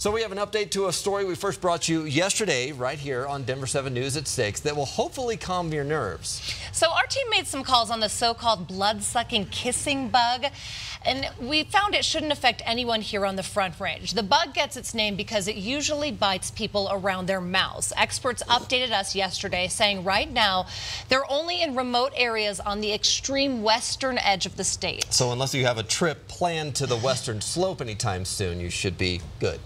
So we have an update to a story we first brought you yesterday right here on Denver 7 News at 6 that will hopefully calm your nerves. So our team made some calls on the so-called blood-sucking kissing bug and we found it shouldn't affect anyone here on the Front Range. The bug gets its name because it usually bites people around their mouths. Experts updated us yesterday saying right now they're only in remote areas on the extreme western edge of the state. So unless you have a trip planned to the western slope anytime soon, you should be good.